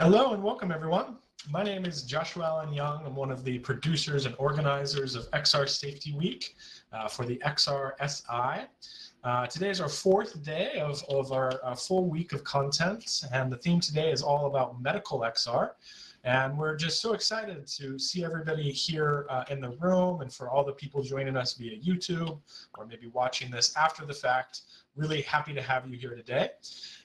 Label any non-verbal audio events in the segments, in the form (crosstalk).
Hello and welcome everyone. My name is Joshua Allen Young. I'm one of the producers and organizers of XR Safety Week uh, for the XR SI. Uh, today is our fourth day of, of our uh, full week of content and the theme today is all about medical XR. And we're just so excited to see everybody here uh, in the room and for all the people joining us via YouTube or maybe watching this after the fact. Really happy to have you here today.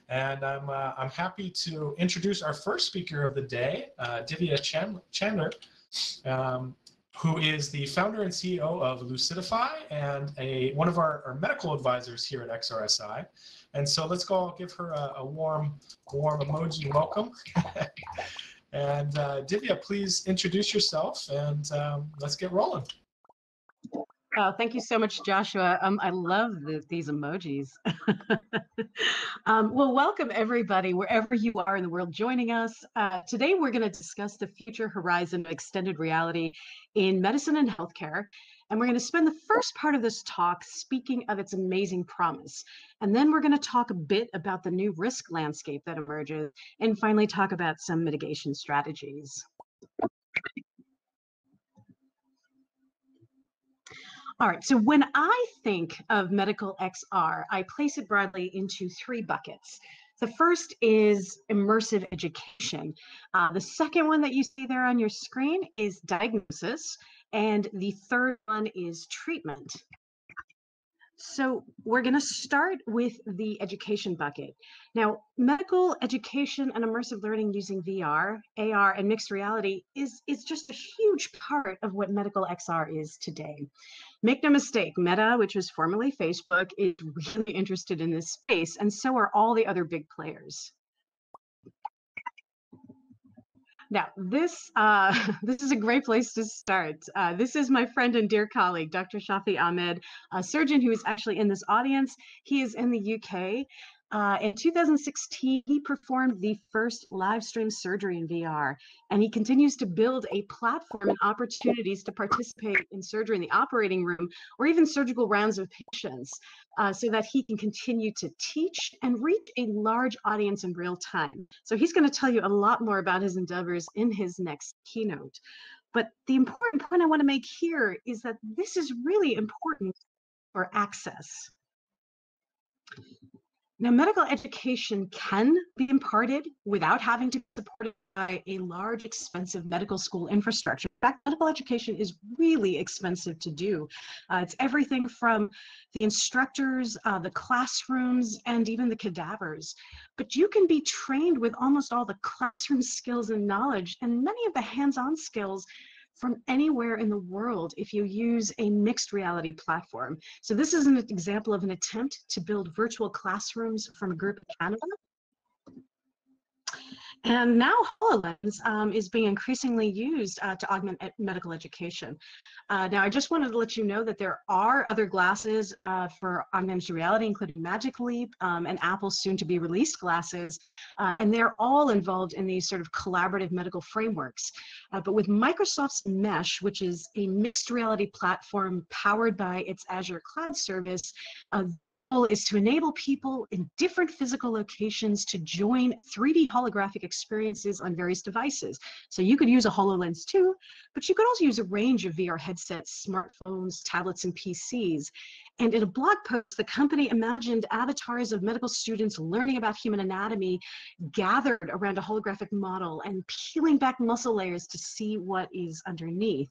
And I'm, uh, I'm happy to introduce our first speaker of the day, uh, Divya Chander, um, who is the founder and CEO of Lucidify and a, one of our, our medical advisors here at XRSI. And so let's go give her a, a warm, warm emoji welcome. (laughs) and uh, Divya, please introduce yourself and um, let's get rolling. Oh, thank you so much, Joshua. Um, I love the, these emojis. (laughs) um, well, welcome everybody, wherever you are in the world joining us. Uh, today, we're going to discuss the future horizon of extended reality in medicine and healthcare. And we're going to spend the first part of this talk speaking of its amazing promise. And then we're going to talk a bit about the new risk landscape that emerges, and finally talk about some mitigation strategies. All right, so when I think of medical XR, I place it broadly into three buckets. The first is immersive education. Uh, the second one that you see there on your screen is diagnosis. And the third one is treatment. So we're going to start with the education bucket. Now, medical education and immersive learning using VR, AR, and mixed reality is, is just a huge part of what medical XR is today. Make no mistake, Meta, which was formerly Facebook, is (laughs) really interested in this space, and so are all the other big players. Now, this uh, (laughs) this is a great place to start. Uh, this is my friend and dear colleague, Dr. Shafi Ahmed, a surgeon who is actually in this audience. He is in the UK, uh, in 2016, he performed the first live stream surgery in VR, and he continues to build a platform and opportunities to participate in surgery in the operating room or even surgical rounds of patients uh, so that he can continue to teach and reach a large audience in real time. So he's going to tell you a lot more about his endeavors in his next keynote. But the important point I want to make here is that this is really important for access. Now, medical education can be imparted without having to be supported by a large, expensive medical school infrastructure. In fact, medical education is really expensive to do. Uh, it's everything from the instructors, uh, the classrooms, and even the cadavers. But you can be trained with almost all the classroom skills and knowledge and many of the hands-on skills from anywhere in the world if you use a mixed reality platform. So this is an example of an attempt to build virtual classrooms from a group in Canada and now HoloLens um, is being increasingly used uh, to augment medical education. Uh, now, I just wanted to let you know that there are other glasses uh, for augmented reality, including Magic Leap um, and Apple's soon to be released glasses, uh, and they're all involved in these sort of collaborative medical frameworks. Uh, but with Microsoft's Mesh, which is a mixed reality platform powered by its Azure cloud service, uh, is to enable people in different physical locations to join 3D holographic experiences on various devices. So you could use a HoloLens too, but you could also use a range of VR headsets, smartphones, tablets, and PCs. And in a blog post, the company imagined avatars of medical students learning about human anatomy gathered around a holographic model and peeling back muscle layers to see what is underneath.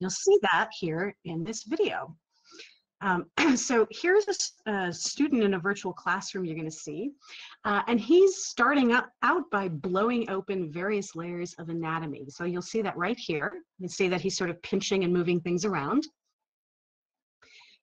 You'll see that here in this video. Um, (clears throat) so here's a, a, student in a virtual classroom you're going to see, uh, and he's starting up, out by blowing open various layers of anatomy. So you'll see that right here. You can see that he's sort of pinching and moving things around.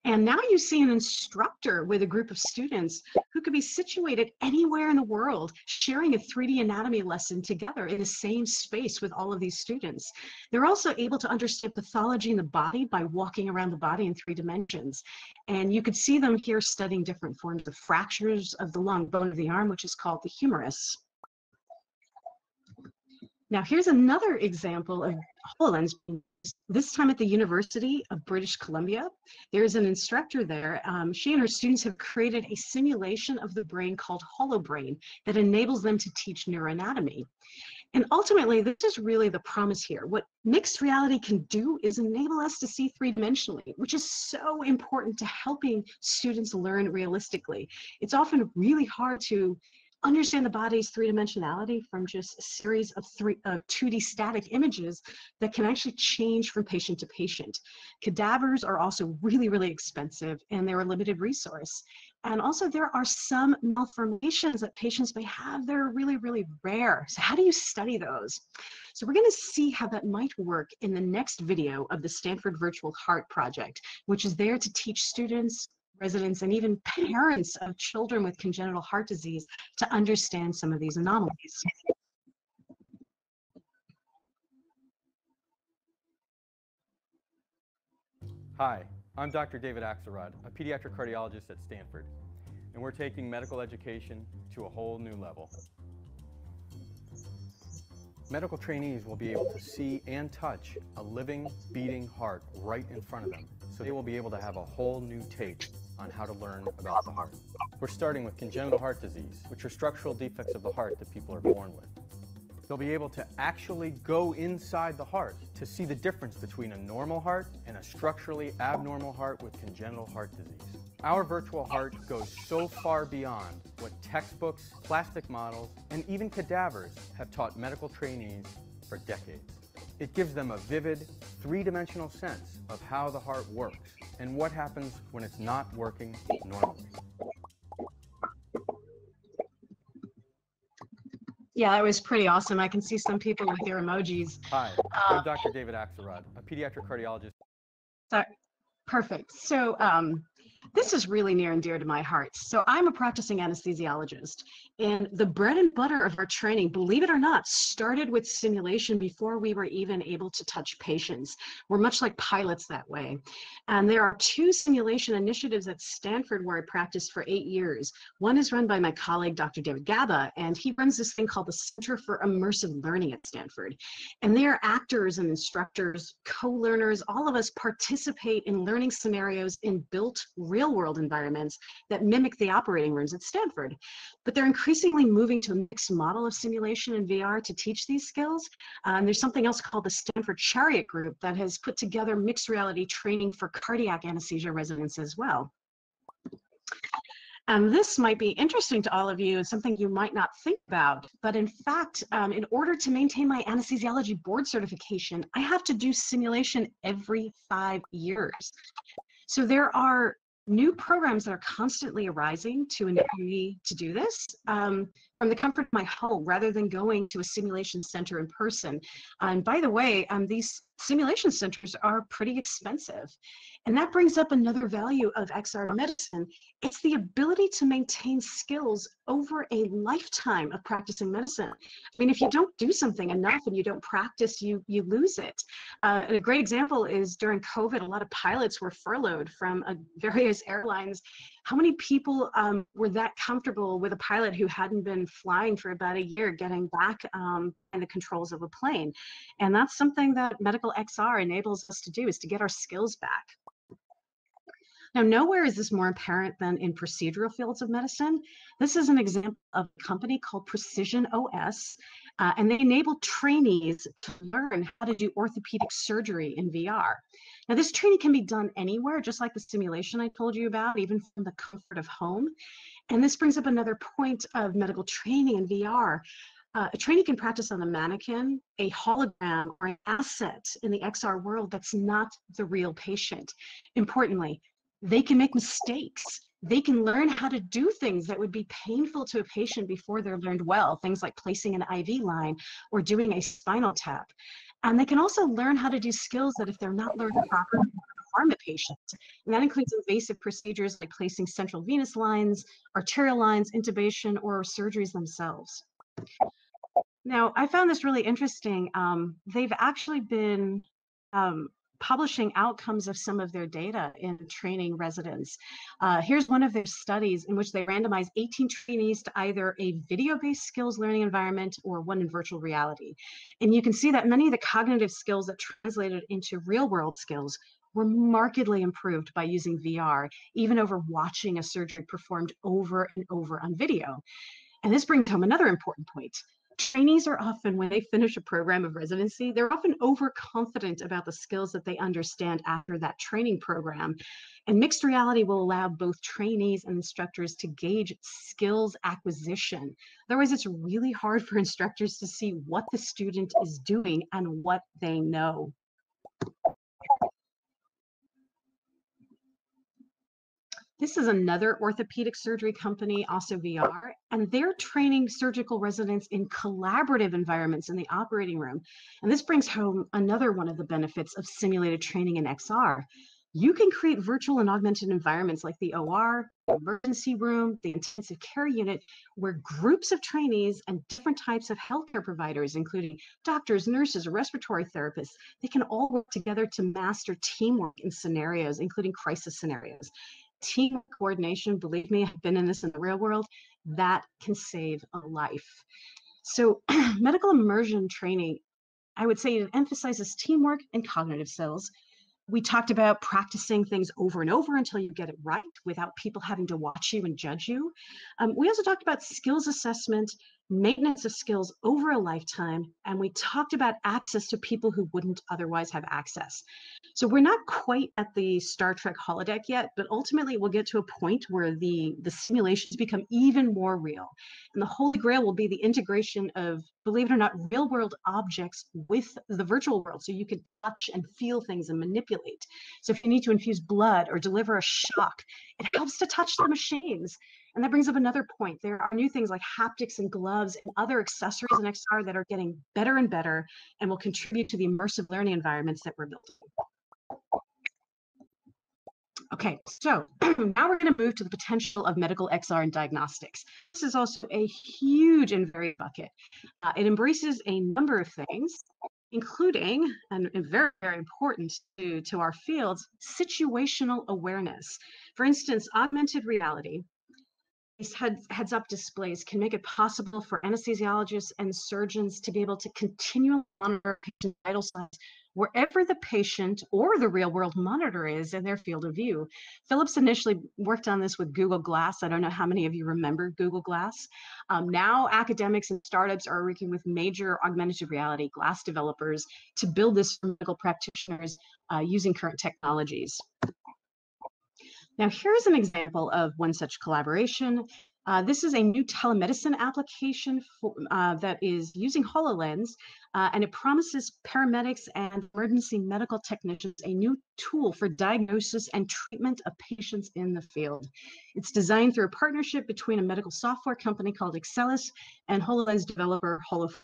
And now you see an instructor with a group of students who could be situated anywhere in the world, sharing a 3D anatomy lesson together in the same space with all of these students. They're also able to understand pathology in the body by walking around the body in three dimensions. And you could see them here studying different forms of fractures of the lung, bone of the arm, which is called the humerus. Now here's another example of HoloLens being this time at the University of British Columbia. There's an instructor there. Um, she and her students have created a simulation of the brain called HoloBrain that enables them to teach neuroanatomy. And ultimately, this is really the promise here. What mixed reality can do is enable us to see three dimensionally, which is so important to helping students learn realistically. It's often really hard to understand the body's three dimensionality from just a series of three of 2D static images that can actually change from patient to patient. Cadavers are also really, really expensive and they're a limited resource. And also there are some malformations that patients may have that are really, really rare. So how do you study those? So we're gonna see how that might work in the next video of the Stanford Virtual Heart Project, which is there to teach students residents and even parents of children with congenital heart disease to understand some of these anomalies. Hi, I'm Dr. David Axelrod, a pediatric cardiologist at Stanford, and we're taking medical education to a whole new level. Medical trainees will be able to see and touch a living, beating heart right in front of them, so they will be able to have a whole new take on how to learn about the heart. We're starting with congenital heart disease, which are structural defects of the heart that people are born with. They'll be able to actually go inside the heart to see the difference between a normal heart and a structurally abnormal heart with congenital heart disease. Our virtual heart goes so far beyond what textbooks, plastic models, and even cadavers have taught medical trainees for decades. It gives them a vivid, three-dimensional sense of how the heart works and what happens when it's not working normally. Yeah, that was pretty awesome. I can see some people with their emojis. Hi, I'm Dr. David Axelrod, a pediatric cardiologist. So, perfect. So um, this is really near and dear to my heart. So I'm a practicing anesthesiologist, and the bread and butter of our training, believe it or not, started with simulation before we were even able to touch patients. We're much like pilots that way. And there are two simulation initiatives at Stanford where I practiced for eight years. One is run by my colleague, Dr. David Gaba, and he runs this thing called the Center for Immersive Learning at Stanford. And they are actors and instructors, co-learners, all of us participate in learning scenarios in built real real world environments that mimic the operating rooms at Stanford. But they're increasingly moving to a mixed model of simulation and VR to teach these skills. And there's something else called the Stanford Chariot Group that has put together mixed reality training for cardiac anesthesia residents as well. And this might be interesting to all of you and something you might not think about. But in fact, um, in order to maintain my anesthesiology board certification, I have to do simulation every five years. So there are new programs that are constantly arising to enable me to do this um, from the comfort of my home rather than going to a simulation center in person. And by the way, um, these simulation centers are pretty expensive. And that brings up another value of XR medicine. It's the ability to maintain skills over a lifetime of practicing medicine. I mean, if you don't do something enough and you don't practice, you, you lose it. Uh, a great example is during COVID, a lot of pilots were furloughed from uh, various airlines. How many people um, were that comfortable with a pilot who hadn't been flying for about a year getting back um, in the controls of a plane? And that's something that Medical XR enables us to do is to get our skills back. Now, nowhere is this more apparent than in procedural fields of medicine. This is an example of a company called Precision OS, uh, and they enable trainees to learn how to do orthopedic surgery in VR. Now, this training can be done anywhere, just like the simulation I told you about, even from the comfort of home. And this brings up another point of medical training in VR. Uh, a trainee can practice on a mannequin, a hologram, or an asset in the XR world that's not the real patient. Importantly, they can make mistakes. They can learn how to do things that would be painful to a patient before they're learned well, things like placing an IV line or doing a spinal tap. And they can also learn how to do skills that if they're not learned properly, harm a patient. And that includes invasive procedures like placing central venous lines, arterial lines, intubation, or surgeries themselves. Now, I found this really interesting. Um, they've actually been um, publishing outcomes of some of their data in training residents. Uh, here's one of their studies in which they randomized 18 trainees to either a video-based skills learning environment or one in virtual reality. And you can see that many of the cognitive skills that translated into real-world skills were markedly improved by using VR, even over watching a surgery performed over and over on video. And this brings home another important point trainees are often, when they finish a program of residency, they're often overconfident about the skills that they understand after that training program. And mixed reality will allow both trainees and instructors to gauge skills acquisition. Otherwise, it's really hard for instructors to see what the student is doing and what they know. This is another orthopedic surgery company, also VR, and they're training surgical residents in collaborative environments in the operating room. And this brings home another one of the benefits of simulated training in XR you can create virtual and augmented environments like the OR, emergency room, the intensive care unit, where groups of trainees and different types of healthcare providers, including doctors, nurses, respiratory therapists, they can all work together to master teamwork in scenarios, including crisis scenarios. Team coordination, believe me, I've been in this in the real world, that can save a life. So (clears throat) medical immersion training, I would say it emphasizes teamwork and cognitive skills, we talked about practicing things over and over until you get it right without people having to watch you and judge you. Um, we also talked about skills assessment maintenance of skills over a lifetime, and we talked about access to people who wouldn't otherwise have access. So we're not quite at the Star Trek holodeck yet, but ultimately we'll get to a point where the, the simulations become even more real. And the holy grail will be the integration of, believe it or not, real world objects with the virtual world. So you can touch and feel things and manipulate. So if you need to infuse blood or deliver a shock, it helps to touch the machines and that brings up another point. There are new things like haptics and gloves and other accessories in XR that are getting better and better and will contribute to the immersive learning environments that we're building. Okay, so (clears throat) now we're going to move to the potential of medical XR and diagnostics. This is also a huge and very bucket. Uh, it embraces a number of things, including, and, and very, very important to, to our fields, situational awareness. For instance, augmented reality these heads, heads up displays can make it possible for anesthesiologists and surgeons to be able to continually monitor patient vital signs wherever the patient or the real world monitor is in their field of view. Philips initially worked on this with Google Glass. I don't know how many of you remember Google Glass. Um, now academics and startups are working with major augmented reality glass developers to build this for medical practitioners uh, using current technologies. Now, here's an example of one such collaboration. Uh, this is a new telemedicine application for, uh, that is using HoloLens, uh, and it promises paramedics and emergency medical technicians a new tool for diagnosis and treatment of patients in the field. It's designed through a partnership between a medical software company called Excellis and HoloLens developer HoloForge.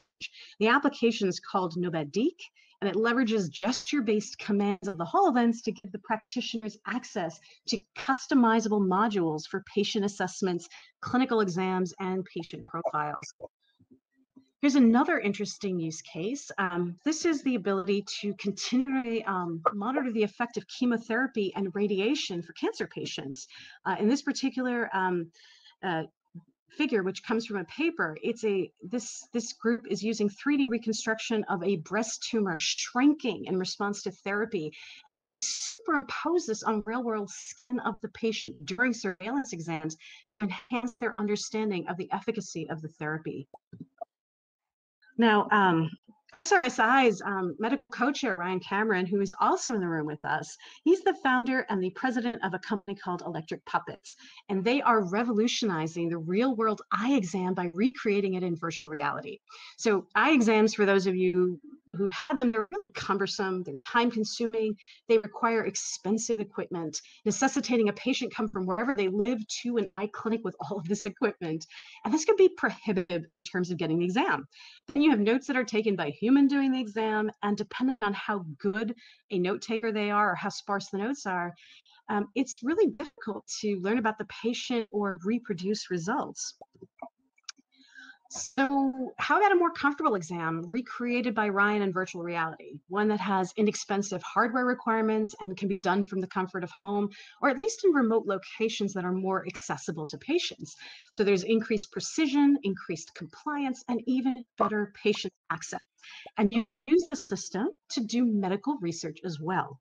The application is called Nobadik, and it leverages gesture-based commands of the HoloLens to give the practitioners access to customizable modules for patient assessments, clinical exams, and patient profiles. Here's another interesting use case. Um, this is the ability to continually um, monitor the effect of chemotherapy and radiation for cancer patients. Uh, in this particular um, uh, figure, which comes from a paper, it's a this this group is using 3D reconstruction of a breast tumor shrinking in response to therapy. Superimpose this on real world skin of the patient during surveillance exams to enhance their understanding of the efficacy of the therapy. Now, um, XRSI's um, medical co-chair, Ryan Cameron, who is also in the room with us, he's the founder and the president of a company called Electric Puppets. And they are revolutionizing the real world eye exam by recreating it in virtual reality. So eye exams, for those of you who have them, they're really cumbersome, they're time consuming, they require expensive equipment, necessitating a patient come from wherever they live to an eye clinic with all of this equipment. And this could be prohibitive in terms of getting the exam. Then you have notes that are taken by human doing the exam, and depending on how good a note taker they are or how sparse the notes are, um, it's really difficult to learn about the patient or reproduce results. So how about a more comfortable exam recreated by Ryan in virtual reality, one that has inexpensive hardware requirements and can be done from the comfort of home, or at least in remote locations that are more accessible to patients. So there's increased precision, increased compliance, and even better patient access. And you use the system to do medical research as well.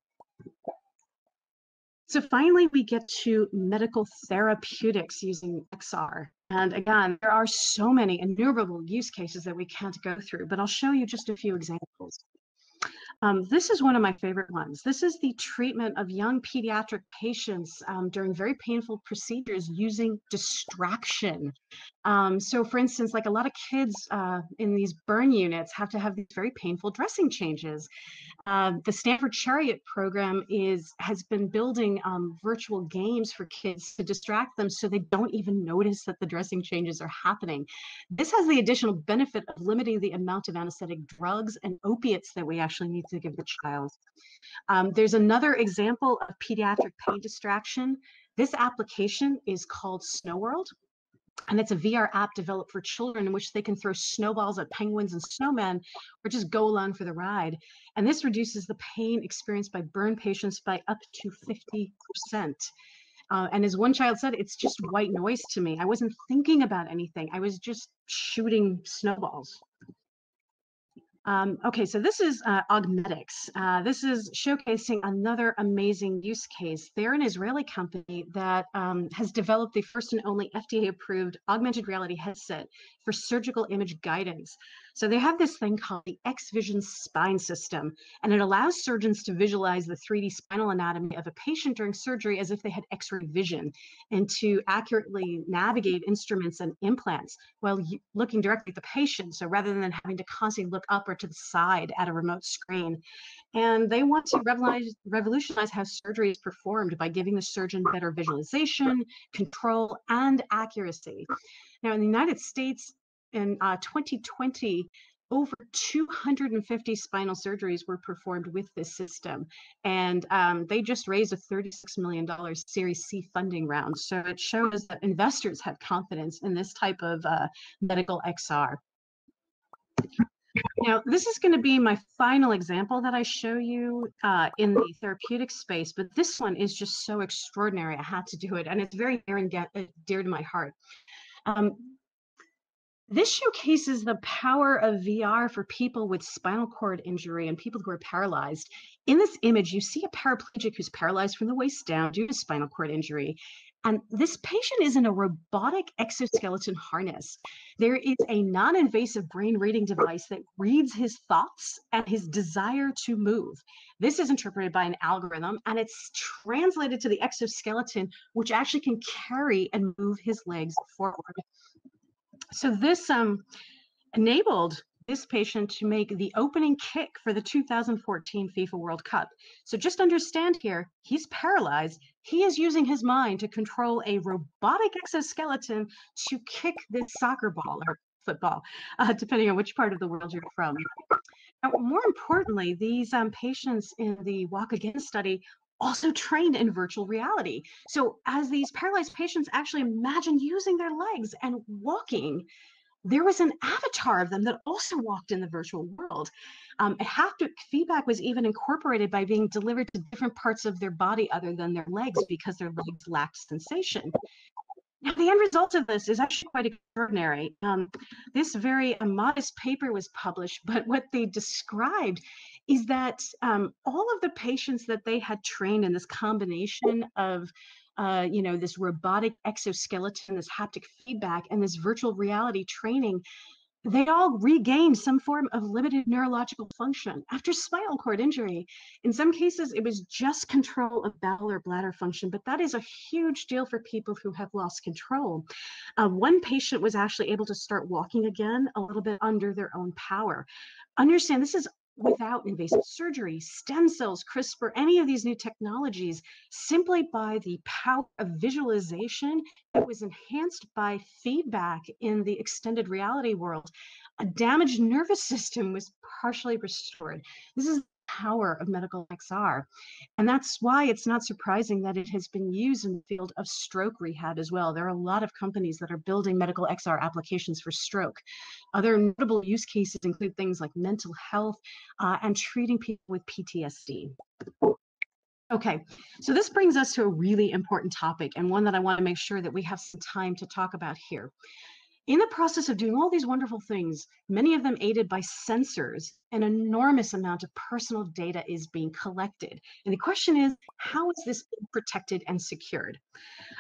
So finally, we get to medical therapeutics using XR. And again, there are so many innumerable use cases that we can't go through, but I'll show you just a few examples. Um, this is one of my favorite ones. This is the treatment of young pediatric patients um, during very painful procedures using distraction. Um, so for instance, like a lot of kids uh, in these burn units have to have these very painful dressing changes. Uh, the Stanford Chariot program is has been building um, virtual games for kids to distract them so they don't even notice that the dressing changes are happening. This has the additional benefit of limiting the amount of anesthetic drugs and opiates that we actually need to give the child. Um, there's another example of pediatric pain distraction. This application is called Snow World and it's a VR app developed for children in which they can throw snowballs at penguins and snowmen or just go along for the ride. And this reduces the pain experienced by burn patients by up to 50%. Uh, and as one child said, it's just white noise to me. I wasn't thinking about anything. I was just shooting snowballs. Um, okay, so this is uh, Augmedics. Uh, this is showcasing another amazing use case. They're an Israeli company that um, has developed the first and only FDA-approved augmented reality headset for surgical image guidance. So they have this thing called the X-Vision Spine System, and it allows surgeons to visualize the 3D spinal anatomy of a patient during surgery as if they had X-ray vision, and to accurately navigate instruments and implants while looking directly at the patient. So rather than having to constantly look up or to the side at a remote screen. And they want to revolutionize, revolutionize how surgery is performed by giving the surgeon better visualization, control, and accuracy. Now, in the United States, in uh, 2020, over 250 spinal surgeries were performed with this system. And um, they just raised a $36 million Series C funding round. So it shows that investors have confidence in this type of uh, medical XR. Now, this is going to be my final example that I show you uh, in the therapeutic space, but this one is just so extraordinary. I had to do it, and it's very dear and dear to my heart. Um, this showcases the power of VR for people with spinal cord injury and people who are paralyzed. In this image, you see a paraplegic who's paralyzed from the waist down due to spinal cord injury. And this patient is in a robotic exoskeleton harness. There is a non invasive brain reading device that reads his thoughts and his desire to move. This is interpreted by an algorithm and it's translated to the exoskeleton, which actually can carry and move his legs forward. So this um, enabled this patient to make the opening kick for the 2014 FIFA World Cup. So just understand here, he's paralyzed. He is using his mind to control a robotic exoskeleton to kick this soccer ball or football, uh, depending on which part of the world you're from. Now, more importantly, these um, patients in the Walk Again study also trained in virtual reality. So as these paralyzed patients actually imagined using their legs and walking, there was an avatar of them that also walked in the virtual world. Um, haptic feedback was even incorporated by being delivered to different parts of their body other than their legs because their legs lacked sensation. Now, the end result of this is actually quite extraordinary. Um, this very uh, modest paper was published, but what they described is that um, all of the patients that they had trained in this combination of uh, you know, this robotic exoskeleton, this haptic feedback, and this virtual reality training, they all regained some form of limited neurological function after spinal cord injury. In some cases, it was just control of bowel or bladder function, but that is a huge deal for people who have lost control. Uh, one patient was actually able to start walking again a little bit under their own power. Understand this is without invasive surgery, stem cells, CRISPR, any of these new technologies, simply by the power of visualization that was enhanced by feedback in the extended reality world, a damaged nervous (laughs) system was partially restored. This is power of medical XR. And that's why it's not surprising that it has been used in the field of stroke rehab as well. There are a lot of companies that are building medical XR applications for stroke. Other notable use cases include things like mental health uh, and treating people with PTSD. Okay, so this brings us to a really important topic and one that I want to make sure that we have some time to talk about here. In the process of doing all these wonderful things, many of them aided by sensors, an enormous amount of personal data is being collected. And the question is, how is this protected and secured?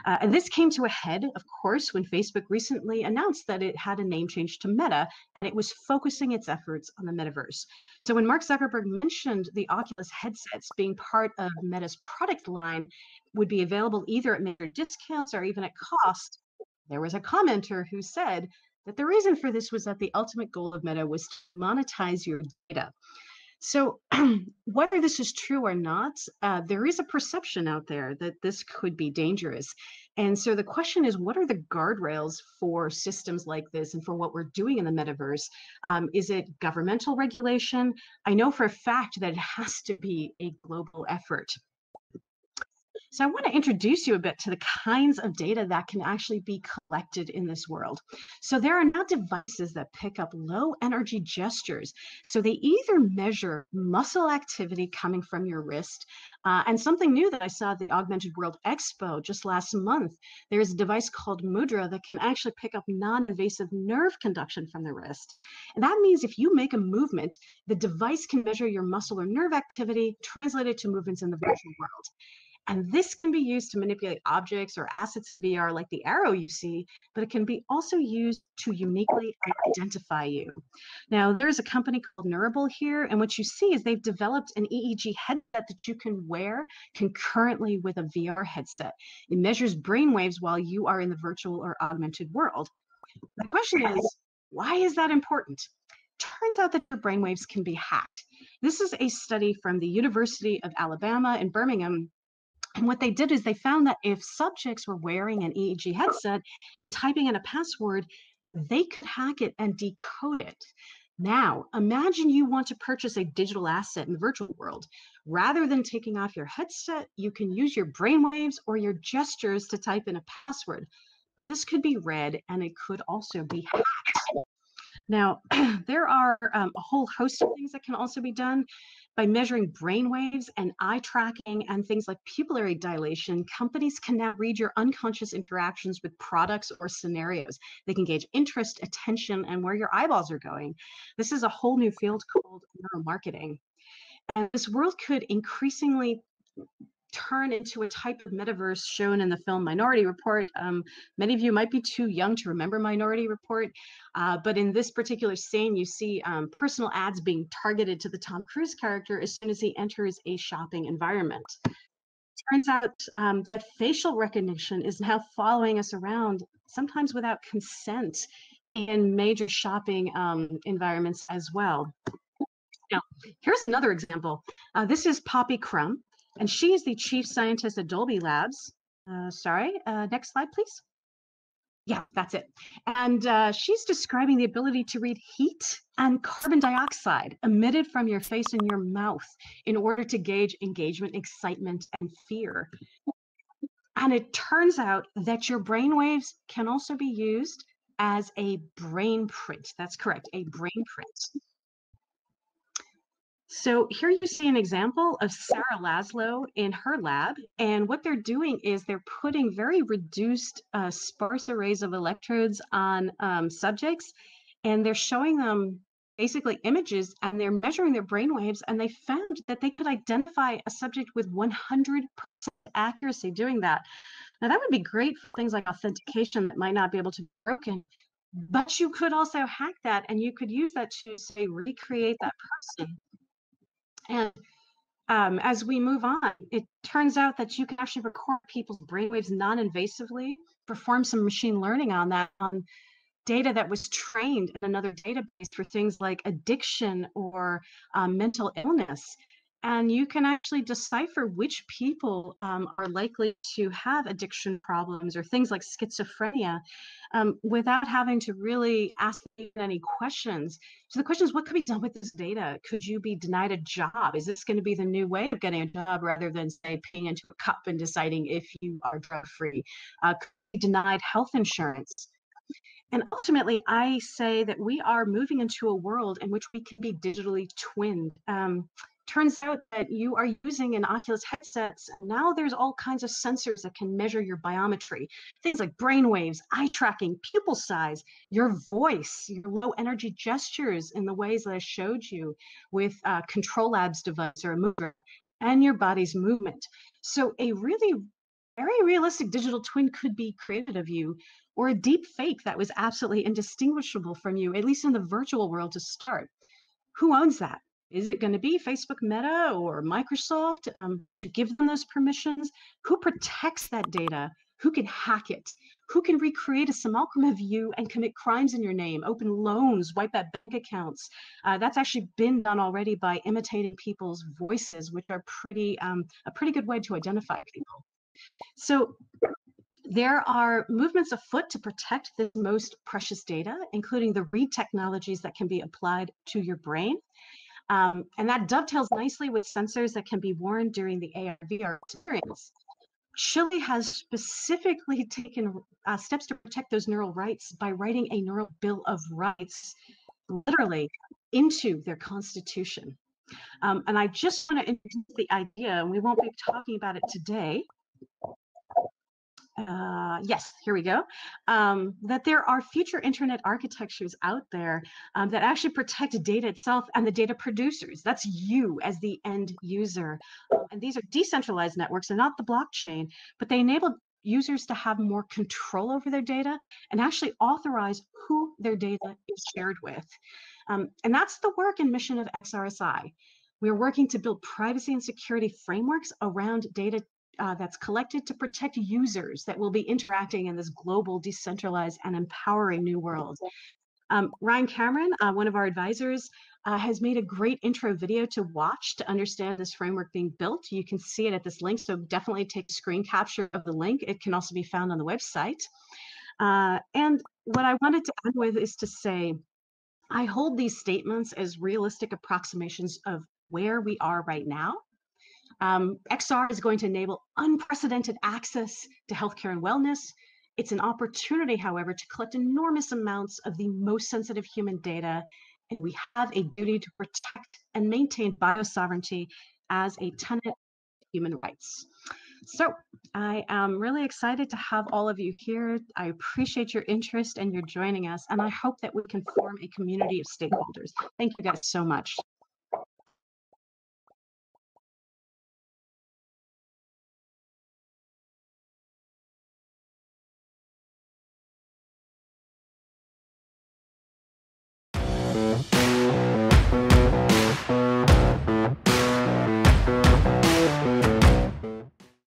Uh, and this came to a head, of course, when Facebook recently announced that it had a name change to Meta and it was focusing its efforts on the metaverse. So when Mark Zuckerberg mentioned the Oculus headsets being part of Meta's product line would be available either at major discounts or even at cost, there was a commenter who said that the reason for this was that the ultimate goal of Meta was to monetize your data. So, (clears throat) whether this is true or not, uh, there is a perception out there that this could be dangerous. And so, the question is what are the guardrails for systems like this and for what we're doing in the metaverse? Um, is it governmental regulation? I know for a fact that it has to be a global effort. So I want to introduce you a bit to the kinds of data that can actually be collected in this world. So there are now devices that pick up low energy gestures. So they either measure muscle activity coming from your wrist, uh, and something new that I saw at the Augmented World Expo just last month, there's a device called Mudra that can actually pick up non-invasive nerve conduction from the wrist. And that means if you make a movement, the device can measure your muscle or nerve activity, translate it to movements in the virtual world. And this can be used to manipulate objects or assets VR like the arrow you see, but it can be also used to uniquely identify you. Now, there's a company called Neurable here, and what you see is they've developed an EEG headset that you can wear concurrently with a VR headset. It measures brain waves while you are in the virtual or augmented world. The question is, why is that important? Turns out that your brainwaves can be hacked. This is a study from the University of Alabama in Birmingham and what they did is they found that if subjects were wearing an EEG headset, typing in a password, they could hack it and decode it. Now, imagine you want to purchase a digital asset in the virtual world. Rather than taking off your headset, you can use your brainwaves or your gestures to type in a password. This could be read and it could also be hacked. Now, (clears throat) there are um, a whole host of things that can also be done. By measuring brain waves and eye tracking and things like pupillary dilation, companies can now read your unconscious interactions with products or scenarios. They can gauge interest, attention, and where your eyeballs are going. This is a whole new field called neuromarketing. And this world could increasingly turn into a type of metaverse shown in the film Minority Report. Um, many of you might be too young to remember Minority Report, uh, but in this particular scene, you see um, personal ads being targeted to the Tom Cruise character as soon as he enters a shopping environment. Turns out um, that facial recognition is now following us around, sometimes without consent, in major shopping um, environments as well. Now, here's another example. Uh, this is Poppy Crum and she is the chief scientist at Dolby Labs. Uh, sorry, uh, next slide, please. Yeah, that's it. And uh, she's describing the ability to read heat and carbon dioxide emitted from your face and your mouth in order to gauge engagement, excitement, and fear. And it turns out that your brain waves can also be used as a brain print. That's correct, a brain print. So here you see an example of Sarah Laszlo in her lab. And what they're doing is they're putting very reduced uh, sparse arrays of electrodes on um, subjects, and they're showing them basically images and they're measuring their brain waves and they found that they could identify a subject with 100% accuracy doing that. Now that would be great for things like authentication that might not be able to be broken, but you could also hack that and you could use that to say recreate that person and um, as we move on, it turns out that you can actually record people's brainwaves non-invasively, perform some machine learning on that on data that was trained in another database for things like addiction or um, mental illness and you can actually decipher which people um, are likely to have addiction problems or things like schizophrenia um, without having to really ask any questions. So the question is, what could be done with this data? Could you be denied a job? Is this going to be the new way of getting a job rather than say paying into a cup and deciding if you are drug free? Uh, could be denied health insurance? And ultimately, I say that we are moving into a world in which we can be digitally twinned. Um, turns out that you are using an Oculus headsets. Now there's all kinds of sensors that can measure your biometry, things like brain waves, eye tracking, pupil size, your voice, your low energy gestures in the ways that I showed you with Control Labs device or a mover, and your body's movement. So a really very realistic digital twin could be created of you or a deep fake that was absolutely indistinguishable from you, at least in the virtual world to start. Who owns that? Is it going to be Facebook Meta or Microsoft um, to give them those permissions? Who protects that data? Who can hack it? Who can recreate a simulacrum of you and commit crimes in your name, open loans, wipe out bank accounts? Uh, that's actually been done already by imitating people's voices, which are pretty um, a pretty good way to identify people. So there are movements afoot to protect the most precious data, including the read technologies that can be applied to your brain. Um, and that dovetails nicely with sensors that can be worn during the AR VR experience. Chile has specifically (laughs) taken uh, steps to protect those neural rights by writing a neural bill of rights, literally, into their constitution. Um, and I just want to introduce the idea, and we won't be talking about it today, uh, yes, here we go, um, that there are future internet architectures out there um, that actually protect data itself and the data producers. That's you as the end user. Um, and these are decentralized networks, they're not the blockchain, but they enable users to have more control over their data and actually authorize who their data is shared with. Um, and that's the work and mission of XRSI. We're working to build privacy and security frameworks around data uh, that's collected to protect users that will be interacting in this global, decentralized, and empowering new world. Um, Ryan Cameron, uh, one of our advisors, uh, has made a great intro video to watch to understand this framework being built. You can see it at this link, so definitely take a screen capture of the link. It can also be found on the website. Uh, and what I wanted to end with is to say, I hold these statements as realistic approximations of where we are right now um, XR is going to enable unprecedented access to healthcare and wellness. It's an opportunity, however, to collect enormous amounts of the most sensitive human data. And we have a duty to protect and maintain biosovereignty as a tenet of human rights. So I am really excited to have all of you here. I appreciate your interest and your joining us, and I hope that we can form a community of stakeholders. Thank you guys so much.